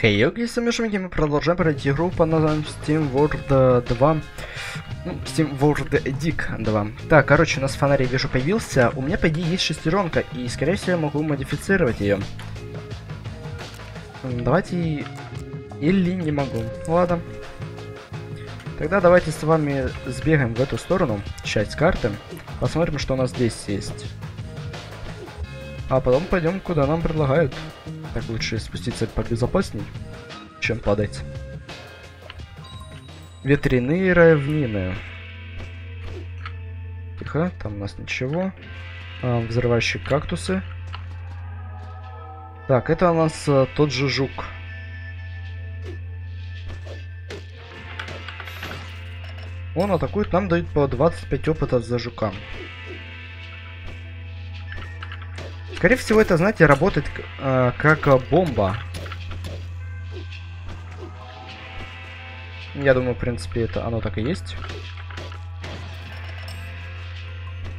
Хей, hey, окей, okay, мы продолжаем пройти игру по названию Steam World 2. Ну, Steam World Dig 2. Так, короче, у нас фонарь, я вижу, появился. У меня, по идее, есть шестеренка, и, скорее всего, я могу модифицировать ее. Давайте... Или не могу. Ладно. Тогда давайте с вами сбегаем в эту сторону, часть карты. Посмотрим, что у нас здесь есть. А потом пойдем, куда нам предлагают. Так лучше спуститься побезопасней, чем падать. Ветряные равнины. Тихо, там у нас ничего. А, взрывающие кактусы. Так, это у нас а, тот же жук. Он атакует, нам дают по 25 опыта за жука. Скорее всего, это, знаете, работает э, как бомба. Я думаю, в принципе, это оно так и есть.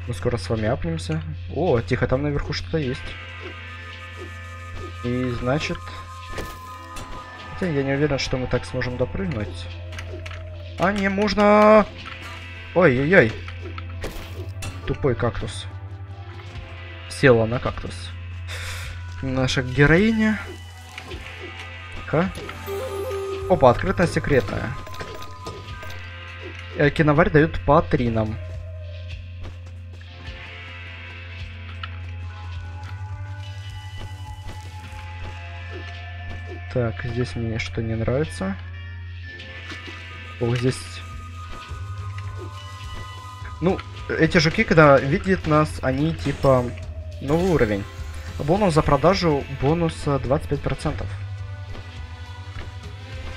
Мы скоро с вами апнемся. О, тихо, там наверху что-то есть. И значит... Хотя я не уверен, что мы так сможем допрыгнуть. А, не, можно... Ой-ой-ой. Тупой кактус села на кактус. Наша героиня. Ха. Опа, открытая секретная. Э, киноварь дают по 3 нам. Так, здесь мне что не нравится. Ох, здесь... Ну, эти жуки, когда видят нас, они типа Новый уровень. Бонус за продажу, бонус 25%.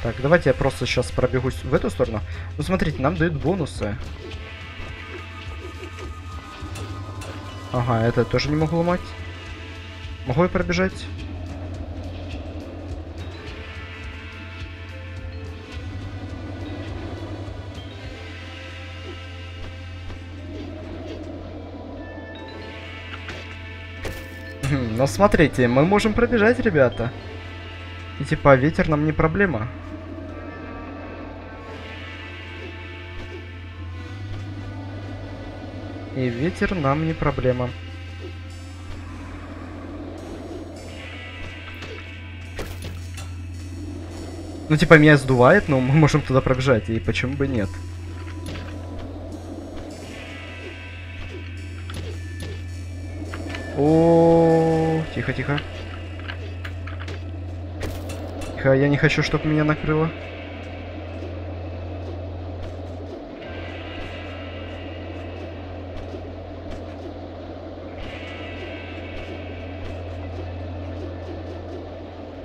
Так, давайте я просто сейчас пробегусь в эту сторону. Ну, смотрите, нам дают бонусы. Ага, это тоже не могу ломать. Могу я пробежать? Но смотрите, мы можем пробежать, ребята. И типа ветер нам не проблема. И ветер нам не проблема. Ну, типа, меня сдувает, но мы можем туда пробежать, и почему бы нет? О, тихо, тихо. Тихо, я не хочу, чтобы меня накрыло.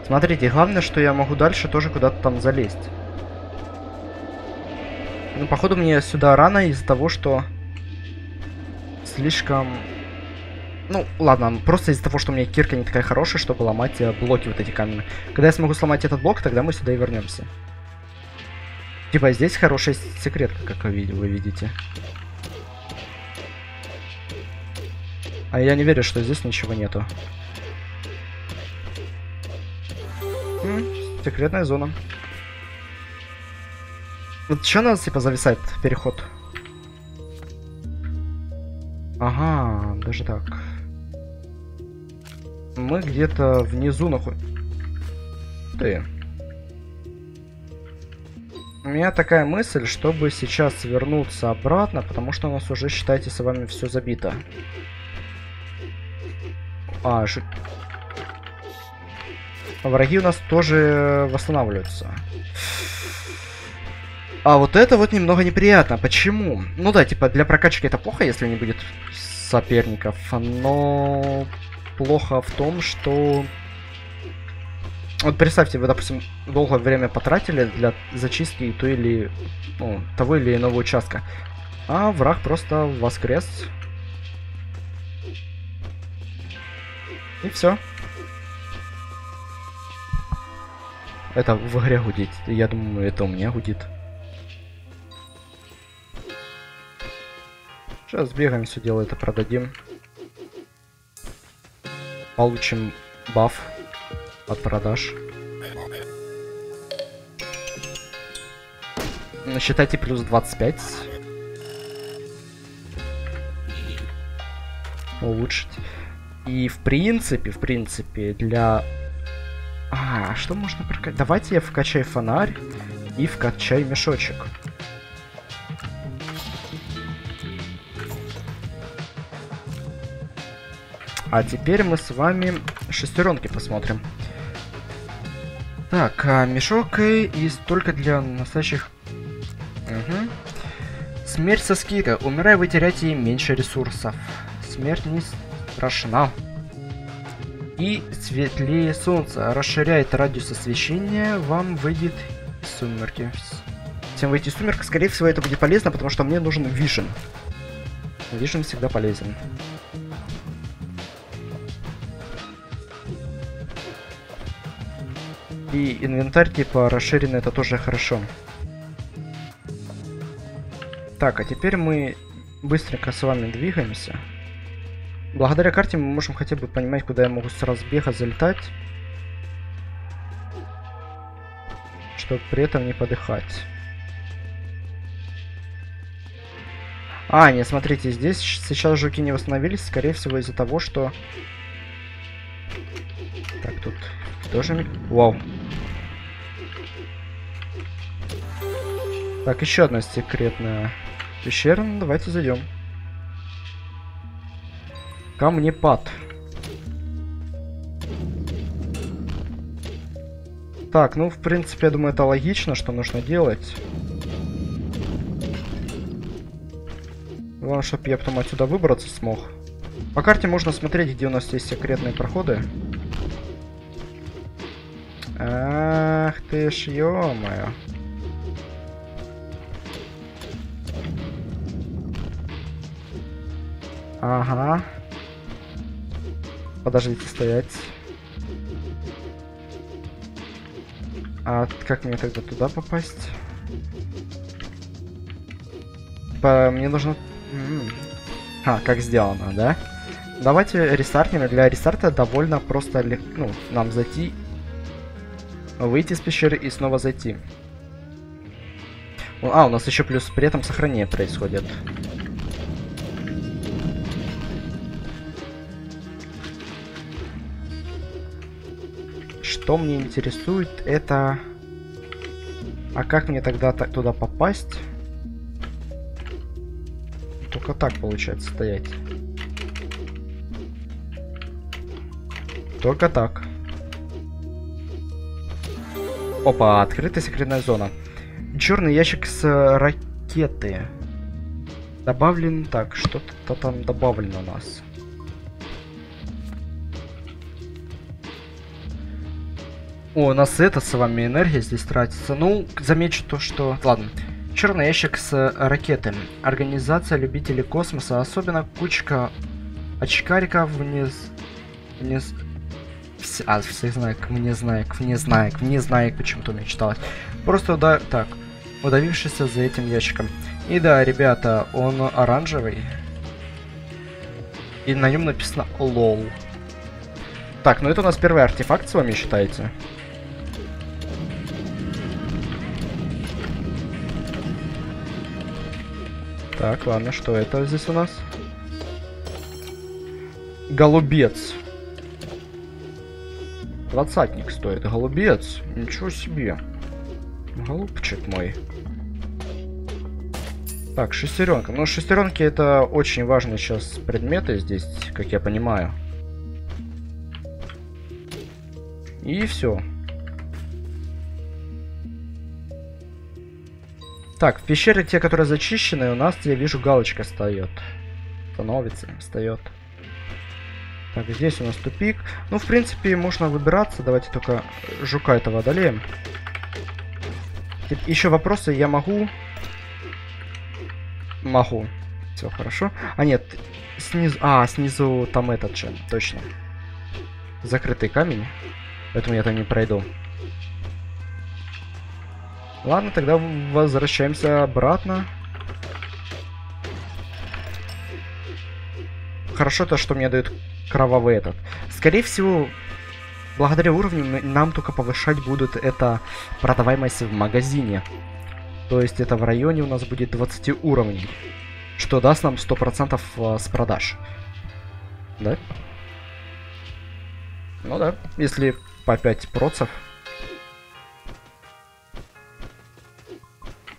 Смотрите, главное, что я могу дальше тоже куда-то там залезть. Ну, походу, мне сюда рано из-за того, что слишком ну, ладно, просто из-за того, что у меня кирка не такая хорошая, чтобы ломать э, блоки вот эти каменные. Когда я смогу сломать этот блок, тогда мы сюда и вернемся. Типа здесь хорошая секретка, как вы видите. А я не верю, что здесь ничего нету. М -м, секретная зона. Вот что нас типа зависает переход? Ага, даже так мы где-то внизу находим. Ты. У меня такая мысль, чтобы сейчас вернуться обратно, потому что у нас уже, считайте, с вами все забито. А, ш... Враги у нас тоже восстанавливаются. А вот это вот немного неприятно. Почему? Ну да, типа для прокачки это плохо, если не будет соперников, но плохо в том, что... Вот представьте, вы, допустим, долгое время потратили для зачистки той или, ну, того или иного участка, а враг просто воскрес. И все. Это в игре гудит. Я думаю, это у меня гудит. Сейчас сбегаем, все дело это продадим получим баф от продаж. Считайте плюс 25. Улучшить. И в принципе, в принципе, для... А, что можно прокачать? Давайте я вкачаю фонарь и вкачаю мешочек. А теперь мы с вами шестеренки посмотрим. Так, а мешок и только для настоящих... Угу. Смерть со скидкой. Умирая, вы теряете меньше ресурсов. Смерть не страшна. И светлее солнца. Расширяет радиус освещения. Вам выйдет сумерки. Всем выйти сумерка. Скорее всего, это будет полезно, потому что мне нужен вишен. Вишен всегда полезен. И инвентарь типа расширенный, это тоже хорошо. Так, а теперь мы быстренько с вами двигаемся. Благодаря карте мы можем хотя бы понимать, куда я могу с разбега залетать. Чтобы при этом не подыхать. А, не, смотрите, здесь сейчас жуки не восстановились, скорее всего из-за того, что... Так, тут тоже... Вау. Так, еще одна секретная пещера. Ну, давайте зайдем. Камнепад. Так, ну, в принципе, я думаю, это логично, что нужно делать. Главное, чтобы я потом отсюда выбраться смог. По карте можно смотреть, где у нас есть секретные проходы. Ах ты ж, ё-моё. Ага. Подождите, стоять. А как мне тогда туда попасть? По... Мне нужно... А, как сделано, да? Давайте рестартнем. Для рестарта довольно просто ну, нам зайти Выйти из пещеры и снова зайти. А, у нас еще плюс при этом сохранение происходит. Что мне интересует, это... А как мне тогда так туда попасть? Только так получается стоять. Только так. Опа, открытая секретная зона. Черный ящик с ракеты. Добавлен... Так, что-то там добавлено у нас. О, у нас это с вами энергия здесь тратится. Ну, замечу то, что... Ладно. Черный ящик с ракеты. Организация любителей космоса. Особенно кучка очкариков вниз... Вниз все, а, мне знаек, мне знаек, мне почему-то меня читалось. Просто да, так, удавившийся за этим ящиком. И да, ребята, он оранжевый. И на нем написано лол. Так, ну это у нас первый артефакт с вами считаете? Так, ладно, что это здесь у нас? Голубец. Двадцатник стоит. Голубец. Ничего себе. Голубчик мой. Так, шестеренка. Ну, шестеренки это очень важные сейчас предметы здесь, как я понимаю. И все. Так, в пещере те, которые зачищены, у нас, я вижу, галочка встает. Становится, встает. Так, здесь у нас тупик. Ну, в принципе, можно выбираться. Давайте только жука этого одолеем. Еще вопросы. Я могу... Могу. Все хорошо. А, нет. Снизу... А, снизу там этот же. Точно. Закрытый камень. Поэтому я там не пройду. Ладно, тогда возвращаемся обратно. Хорошо то, что мне дают кровавый этот. Скорее всего, благодаря уровню нам только повышать будут это продаваемость в магазине. То есть это в районе у нас будет 20 уровней. Что даст нам 100% э, с продаж. Да? Ну да, если по 5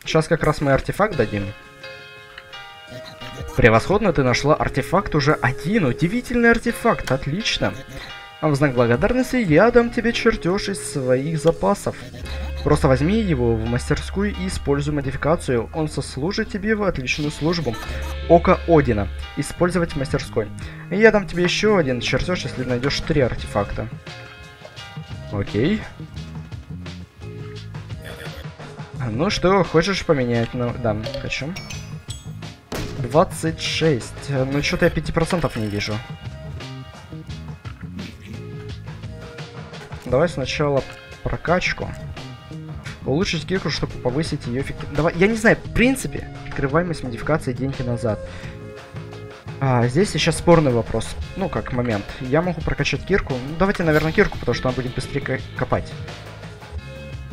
Сейчас как раз мы артефакт дадим. Превосходно ты нашла артефакт уже один. Удивительный артефакт, отлично. А в знак благодарности я дам тебе чертеж из своих запасов. Просто возьми его в мастерскую и используй модификацию. Он сослужит тебе в отличную службу. Око Одина. Использовать в мастерской. Я дам тебе еще один чертеж, если найдешь три артефакта. Окей. Ну что, хочешь поменять? Ну, да, хочу. 26. Ну, что-то я 5% не вижу. Давай сначала прокачку. Улучшить кирку, чтобы повысить ее эффективность. Давай, я не знаю, в принципе, открываемость модификации деньги назад. А, здесь сейчас спорный вопрос. Ну, как момент. Я могу прокачать кирку. Ну, давайте, наверное, кирку, потому что она будет быстрее копать.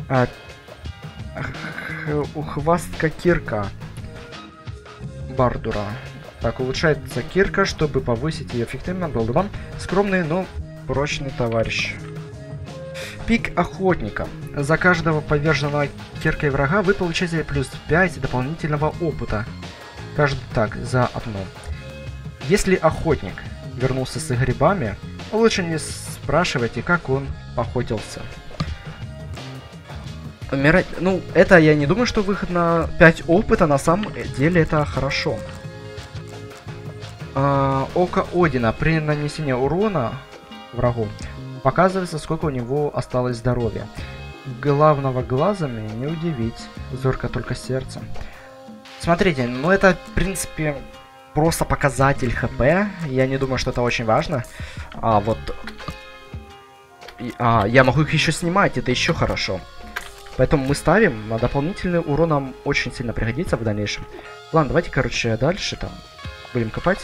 А, ухвастка кирка. Бардура. Так, улучшается кирка, чтобы повысить ее эффективность. Был Скромный, но прочный товарищ. Пик охотника. За каждого поверженного киркой врага вы получаете плюс 5 дополнительного опыта. Каждый так, за одно. Если охотник вернулся с грибами, лучше не спрашивайте, как он охотился. Умирать... Ну, это я не думаю, что выход на 5 опыта, на самом деле это хорошо. А, Око Одина. При нанесении урона врагу Показывается, сколько у него осталось здоровья. Главного глазами не удивить, зорко только сердцем. Смотрите, ну это, в принципе, просто показатель хп. Я не думаю, что это очень важно. А вот... А, я могу их еще снимать, это еще хорошо. Поэтому мы ставим, а дополнительный урон нам очень сильно пригодится в дальнейшем. Ладно, давайте, короче, дальше там будем копать.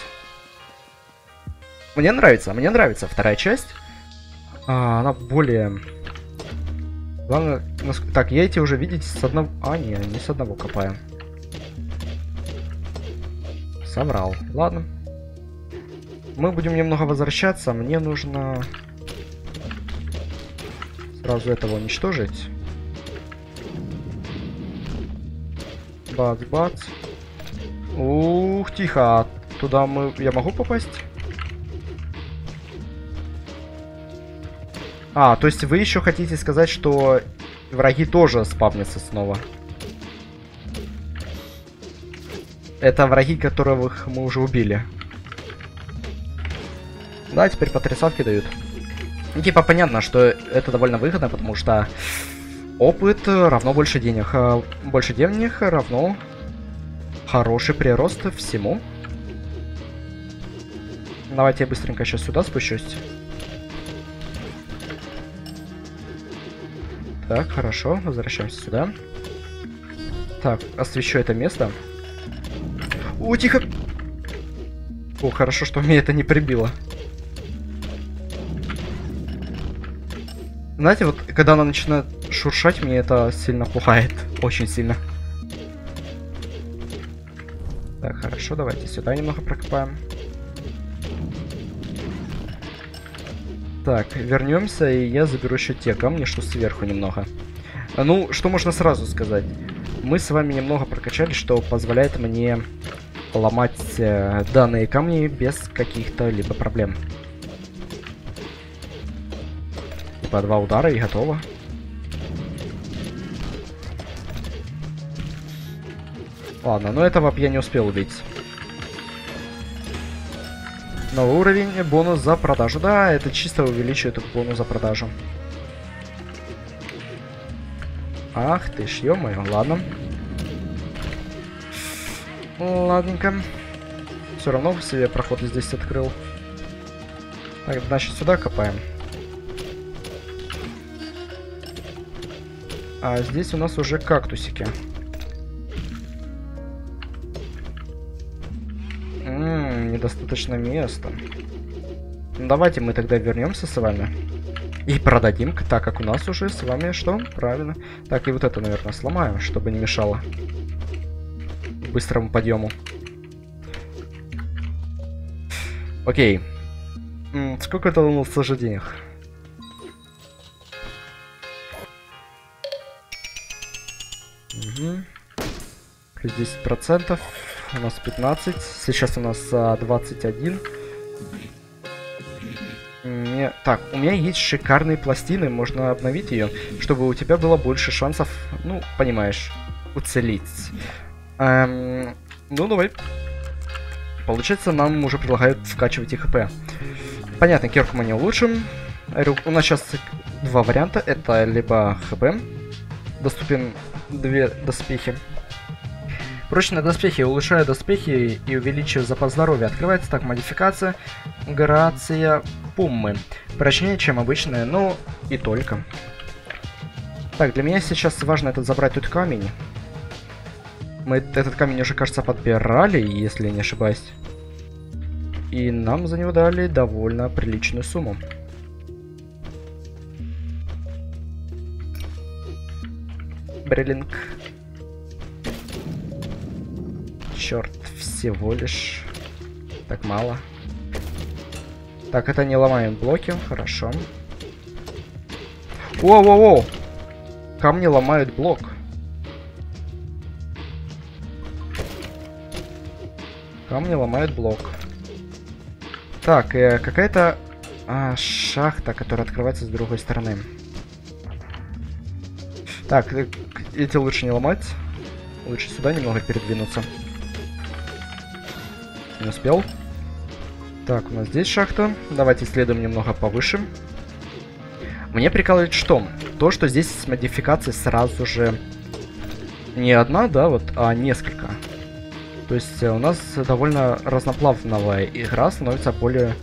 Мне нравится, мне нравится вторая часть. А, она более... Главное... Так, я эти уже видеть с одного... А, не, не с одного копаю. Соврал. Ладно. Мы будем немного возвращаться. Мне нужно... Сразу этого уничтожить. Бац-бац. Ух, тихо. Туда мы... Я могу попасть? А, то есть вы еще хотите сказать, что враги тоже спавнятся снова? Это враги, которых мы уже убили. Да, теперь по дают. Ну, типа, понятно, что это довольно выгодно, потому что опыт равно больше денег. А больше денег равно хороший прирост всему. Давайте я быстренько сейчас сюда спущусь. Так, хорошо, возвращаемся сюда. Так, освещу это место. О, тихо! О, хорошо, что мне это не прибило. Знаете, вот когда она начинает шуршать, мне это сильно пугает. Очень сильно. Так, хорошо, давайте сюда немного прокопаем. Так, вернемся, и я заберу еще те камни, что сверху немного. Ну, что можно сразу сказать? Мы с вами немного прокачали, что позволяет мне ломать э, данные камни без каких-то либо проблем. Типа два удара и готово. Ладно, но этого я не успел убить. Новый уровень, бонус за продажу. Да, это чисто увеличивает бонус за продажу. Ах ты ж, ё-моё, ладно. Ладненько. Все равно себе проход здесь открыл. Так, значит, сюда копаем. А здесь у нас уже кактусики. недостаточно места. Ну, давайте мы тогда вернемся с вами. И продадим, так как у нас уже с вами что? Правильно. Так, и вот это, наверное, сломаем, чтобы не мешало быстрому подъему. Окей. Сколько это у нас денег? Плюс 10%. У нас 15. Сейчас у нас а, 21. Мне... Так, у меня есть шикарные пластины. Можно обновить ее, чтобы у тебя было больше шансов, ну, понимаешь, уцелить. Эм... Ну, давай Получается, нам уже предлагают вкачивать и хп. Понятно, кирку мы не улучшим. У нас сейчас два варианта. Это либо хп. Доступен две доспехи. Прочные доспехи улучшают доспехи и увеличивают запас здоровья. Открывается так модификация Грация Пуммы. Прочнее, чем обычная, но и только. Так, для меня сейчас важно это забрать тут камень. Мы этот камень уже, кажется, подбирали, если не ошибаюсь. И нам за него дали довольно приличную сумму. Брелинг. Черт, всего лишь так мало. Так, это не ломаем блоки, хорошо. Воу-воу-воу! Камни ломают блок. Камни ломают блок. Так, э, какая-то а, шахта, которая открывается с другой стороны. Так, э, эти лучше не ломать. Лучше сюда немного передвинуться. Не успел. Так, у нас здесь шахта. Давайте исследуем немного повыше. Мне прикалывает что? То, что здесь с модификацией сразу же не одна, да, вот, а несколько. То есть э, у нас довольно разноплавная игра становится более...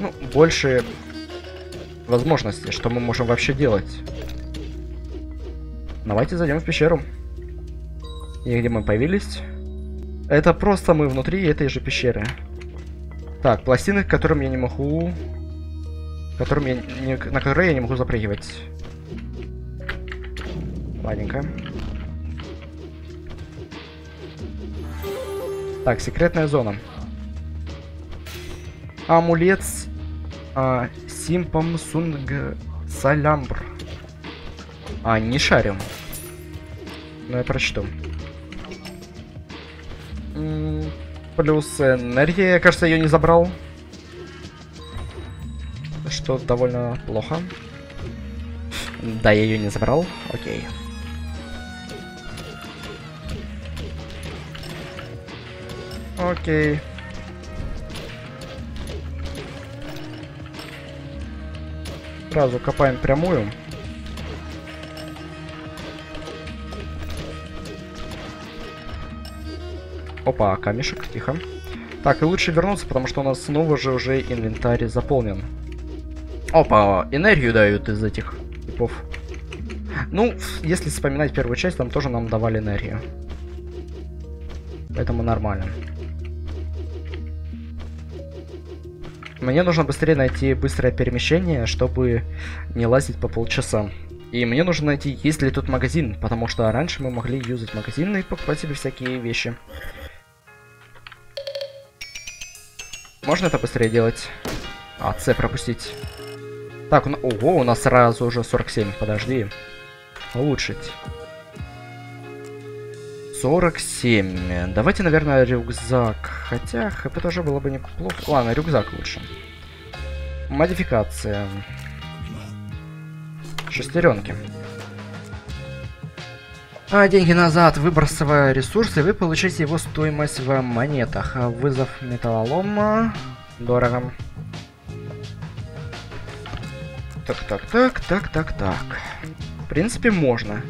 Ну, больше возможностей, что мы можем вообще делать. Давайте зайдем в пещеру. И где мы появились? Это просто мы внутри этой же пещеры. Так, пластины, к которым я не могу... Которым я не... На которые я не могу запрыгивать. Ладненько. Так, секретная зона. Амулет а, Симпом Сунг Салямбр. А, не шарим. Но я прочту. Плюс энергия, кажется, ее не забрал. Что довольно плохо. Да, я ее не забрал. Окей. Окей. Сразу копаем прямую. Опа, камешек, тихо. Так, и лучше вернуться, потому что у нас снова же уже инвентарь заполнен. Опа, энергию дают из этих типов. Ну, если вспоминать первую часть, там тоже нам давали энергию. Поэтому нормально. Мне нужно быстрее найти быстрое перемещение, чтобы не лазить по полчаса. И мне нужно найти, есть ли тут магазин, потому что раньше мы могли юзать магазины и покупать себе всякие вещи. Можно это быстрее делать? А, С пропустить. Так, ну, ого, у нас сразу уже 47, подожди. Улучшить. 47. Давайте, наверное, рюкзак. Хотя, хп тоже было бы неплохо. Ладно, рюкзак лучше. Модификация. Шестеренки. А деньги назад, выбрасывая ресурсы, вы получаете его стоимость в монетах. А вызов металлолома. Дорого. Так, так, так, так, так, так. В принципе, можно.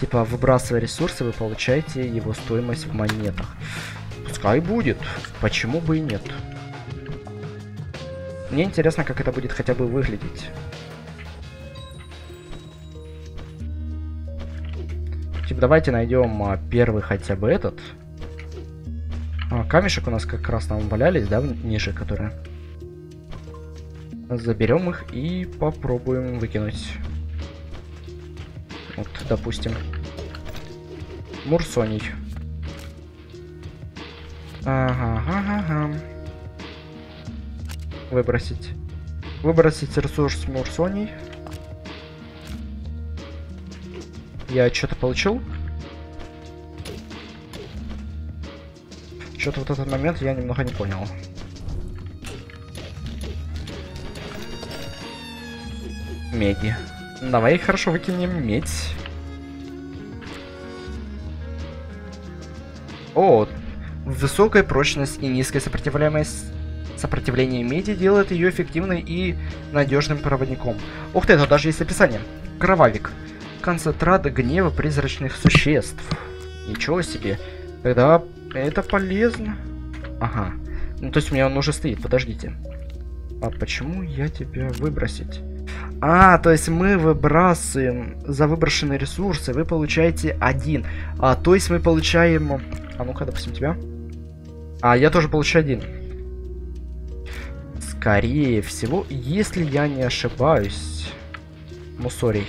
Типа, выбрасывая ресурсы, вы получаете его стоимость в монетах. Пускай будет. Почему бы и нет? Мне интересно, как это будет хотя бы выглядеть. Давайте найдем а, первый хотя бы этот. А, камешек у нас как раз там валялись, да, ниже, которые... Заберем их и попробуем выкинуть. Вот, допустим. Мурсоний. Ага, ага, ага. Выбросить. Выбросить ресурс Мурсоний. Я что-то получил? Что-то вот этот момент я немного не понял. Меди. Давай хорошо выкинем медь. О, высокая прочность и низкая сопротивляемость сопротивление меди делает ее эффективной и надежным проводником. Ух ты, это даже есть описание. Кровавик. Концентрат гнева призрачных существ. Ничего себе. Тогда это полезно. Ага. Ну, то есть у меня он уже стоит, подождите. А почему я тебя выбросить? А, то есть мы выбрасываем за выброшенные ресурсы, вы получаете один. А, то есть мы получаем... А ну-ка, допустим, тебя. А, я тоже получаю один. Скорее всего, если я не ошибаюсь... Мусорий.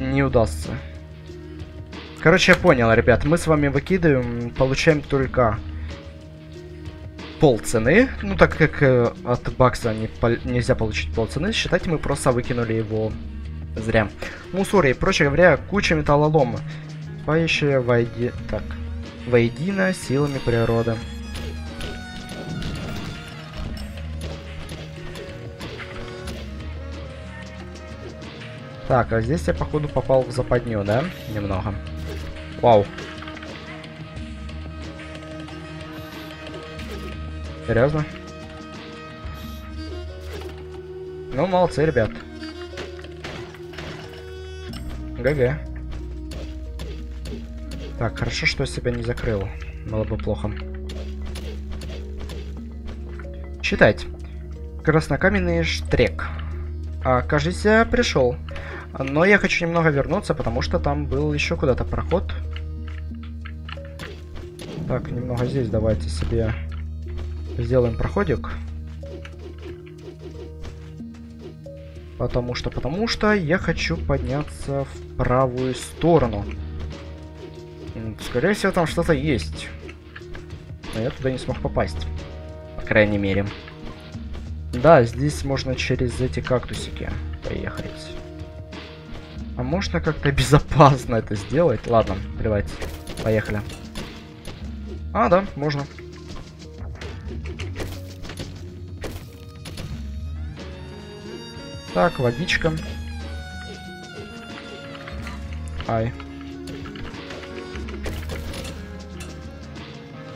Не удастся. Короче, я понял, ребят. Мы с вами выкидываем, получаем только полцены. Ну, так как э, от бакса не пол нельзя получить полцены, считайте, мы просто выкинули его зря. Мусоры и, проще говоря, куча металлолома. Спающая войди... Так. Воедино силами природы. Так, а здесь я, походу, попал в западню, да? Немного. Вау. Серьезно? Ну, молодцы, ребят. ГГ. Так, хорошо, что я себя не закрыл. Было бы плохо. Читать. Краснокаменный штрек. А, кажется, пришел. Но я хочу немного вернуться, потому что там был еще куда-то проход. Так, немного здесь давайте себе сделаем проходик. Потому что, потому что я хочу подняться в правую сторону. Скорее всего, там что-то есть. Но я туда не смог попасть. По крайней мере. Да, здесь можно через эти кактусики поехать. А можно как-то безопасно это сделать? Ладно, плевать. Поехали. А, да, можно. Так, водичка. Ай.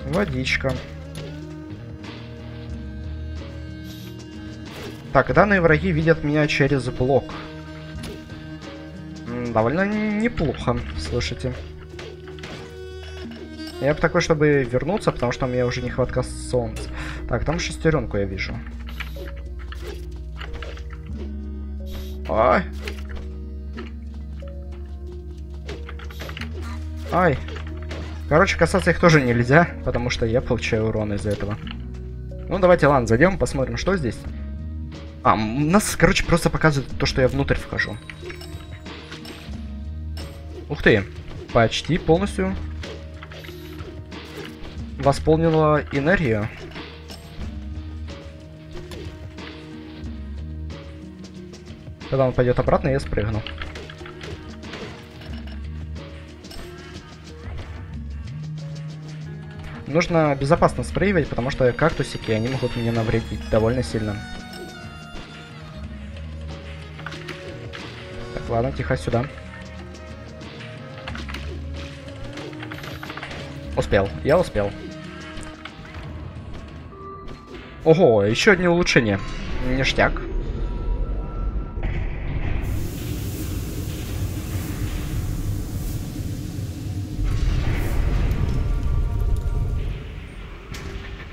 Водичка. Так, данные враги видят меня через блок. Довольно неплохо, слушайте. Я бы такой, чтобы вернуться, потому что у меня уже нехватка солнца. Так, там шестеренку я вижу. Ай. Ай. Короче, касаться их тоже нельзя, потому что я получаю урон из-за этого. Ну, давайте, ладно, зайдем, посмотрим, что здесь. А, нас, короче, просто показывает то, что я внутрь вхожу. Ух ты. Почти полностью восполнила энергию. Когда он пойдет обратно, я спрыгну. Нужно безопасно спрыгивать, потому что кактусики, они могут мне навредить довольно сильно. Так, ладно, тихо, сюда. Успел, я успел. Ого, еще одни улучшения. Ништяк.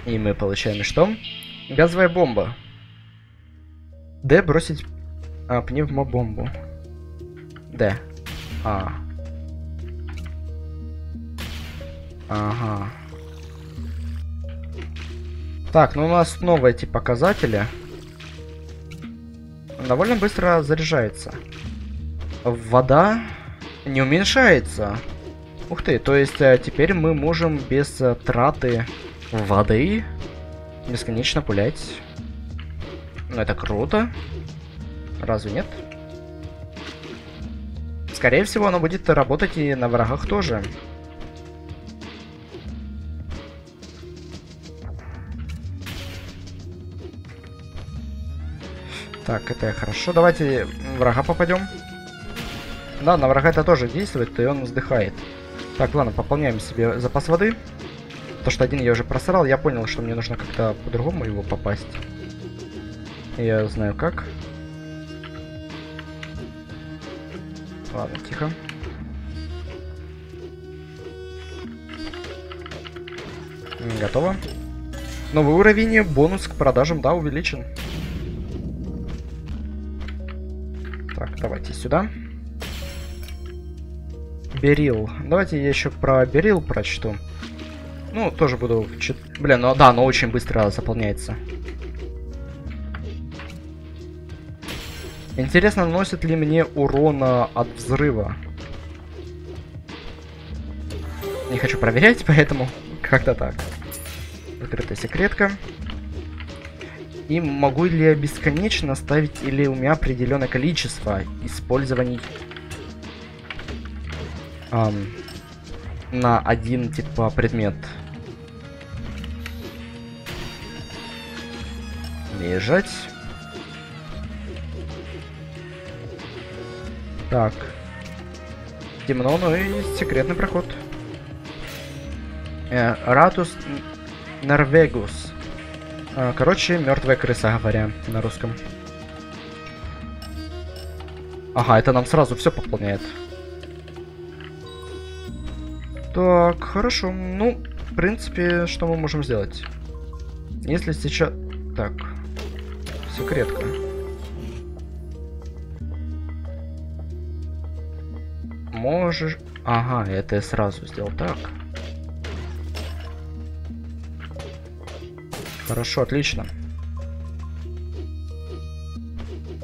И мы получаем что? Газовая бомба. Д бросить а, пневмобомбу. Д. А. Ага. Так, ну у нас снова эти показатели. Довольно быстро заряжается. Вода не уменьшается. Ух ты, то есть э, теперь мы можем без э, траты воды бесконечно пулять. Ну это круто. Разве нет? Скорее всего, оно будет работать и на врагах тоже. Так, это хорошо. Давайте врага попадем. Да, на врага это тоже действует, и он вздыхает. Так, ладно, пополняем себе запас воды. То, что один я уже просрал, я понял, что мне нужно как-то по-другому его попасть. Я знаю как. Ладно, тихо. Готово. Новый уровень, бонус к продажам, да, увеличен. Так, давайте сюда. Берил. Давайте я еще про Берил прочту. Ну, тоже буду... Чит... Блин, ну да, но очень быстро заполняется. Интересно, наносит ли мне урона от взрыва? Не хочу проверять, поэтому как-то так. Закрытая секретка. И могу ли я бесконечно ставить или у меня определенное количество использований эм, на один типа предмет? Лежать. Так. Темно, ну и секретный проход. Э, Ратус Норвегус. Э, короче, мертвая крыса, говоря на русском. Ага, это нам сразу все пополняет. Так, хорошо. Ну, в принципе, что мы можем сделать? Если сейчас... Так, секретка. Можешь... Ага, это я сразу сделал так. Хорошо, отлично.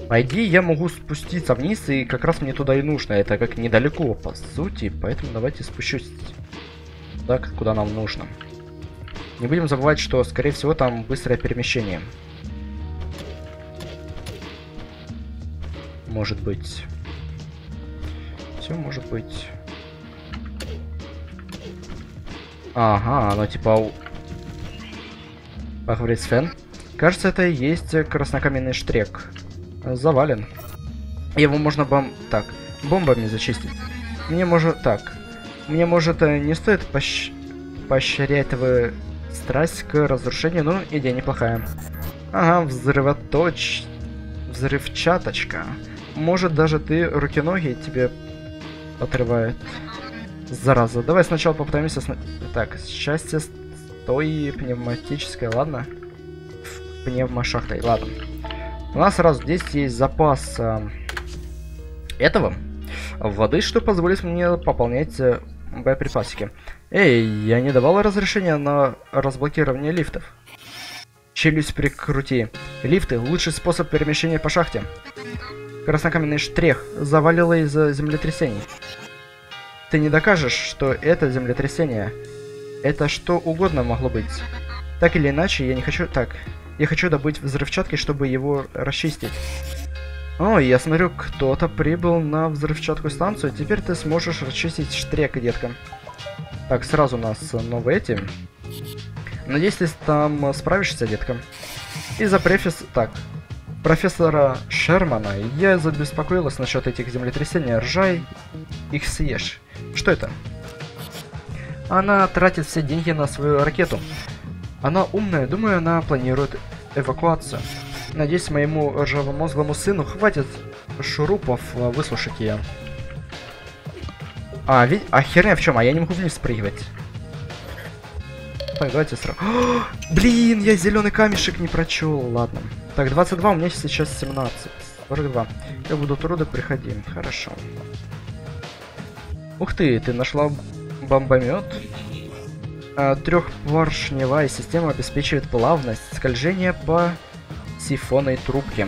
По идее, я могу спуститься вниз, и как раз мне туда и нужно. Это как недалеко, по сути, поэтому давайте спущусь так, куда нам нужно. Не будем забывать, что, скорее всего, там быстрое перемещение. Может быть. Все может быть. Ага, оно типа... Поговорить с Фен. Кажется, это и есть краснокаменный штрек. Завален. Его можно бом... Так, бомбами зачистить. Мне может... Так. Мне может э, не стоит поощ... поощрять твою страсть к разрушению, но идея неплохая. Ага, взрывоточ... Взрывчаточка. Может даже ты руки-ноги тебе отрывает. Зараза. Давай сначала попытаемся... Сна... Так, счастье стой пневматическое, ладно? Пневмошахтой, ладно. У нас сразу здесь есть запас э, этого воды, что позволит мне пополнять э, боеприпасики. Эй, я не давал разрешения на разблокирование лифтов. Челюсть прикрути. Лифты – лучший способ перемещения по шахте. Краснокаменный штрих завалило из-за землетрясений. Ты не докажешь, что это землетрясение. Это что угодно могло быть. Так или иначе, я не хочу... Так, я хочу добыть взрывчатки, чтобы его расчистить. О, я смотрю, кто-то прибыл на взрывчатку станцию. Теперь ты сможешь расчистить штрек, детка. Так, сразу у нас новые эти. Надеюсь, ты там справишься, детка. Из-за префис... Так, профессора Шермана, я забеспокоилась насчет этих землетрясений. Ржай, их съешь. Что это? Она тратит все деньги на свою ракету. Она умная, думаю, она планирует эвакуацию. Надеюсь, моему ржавомозглому сыну хватит шурупов а, выслушать ее. А, ведь... А херня в чем? А я не могу вниз спрыгивать. Так, давайте сразу. О, блин, я зеленый камешек не прочел. Ладно. Так, 22, у меня сейчас 17. 42. Я буду труды, приходи. Хорошо. Ух ты, ты нашла бомбомет? А, Трехпоршневая система обеспечивает плавность скольжения по сифонной трубке.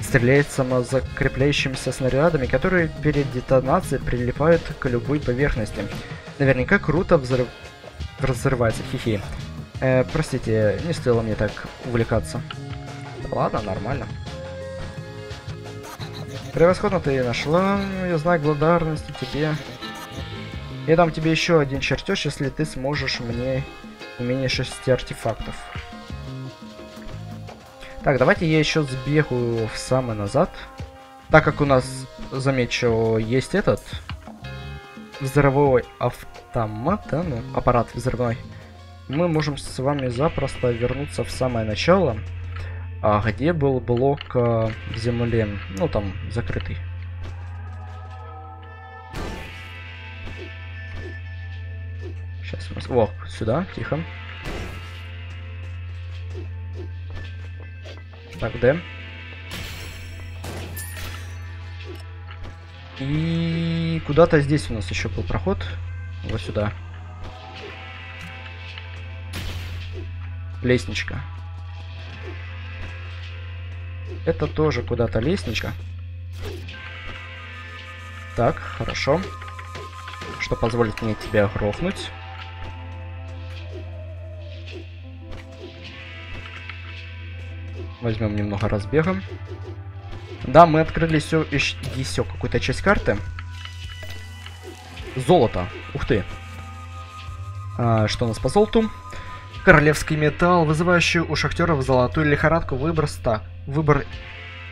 Стреляет самозакрепляющимися снарядами, которые перед детонацией прилипают к любой поверхности. Наверняка круто взрыв... взрывается, хихи. Э, простите, не стоило мне так увлекаться. Ладно, нормально. Превосходно ты нашла. Я знаю благодарности тебе. Я дам тебе еще один чертеж, если ты сможешь мне умение шести артефактов. Так, давайте я еще сбегаю в самый назад. Так как у нас, замечу, есть этот взрывой автомат, да, ну, аппарат взрывной, мы можем с вами запросто вернуться в самое начало, а где был блок э, в земле, ну там закрытый. Сейчас у нас... О, сюда, тихо. Так, Д. И куда-то здесь у нас еще был проход. Вот сюда. Лестничка. Это тоже куда-то лестничка. Так, хорошо. Что позволит мне тебя грохнуть. Возьмем немного разбегом. Да, мы открыли все еще какую-то часть карты. Золото. Ух ты. А, что у нас по золоту? Королевский металл, вызывающий у шахтеров золотую лихорадку. Выбор ста. Выбор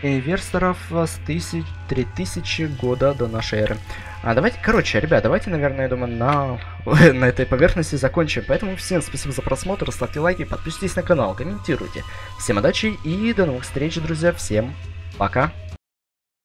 инверсторов с 1000, 3000 года до нашей эры. А давайте, короче, ребят, давайте, наверное, я думаю, на, на этой поверхности закончим. Поэтому всем спасибо за просмотр, ставьте лайки, подписывайтесь на канал, комментируйте. Всем удачи и до новых встреч, друзья. Всем пока.